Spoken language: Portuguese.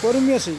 por um assim.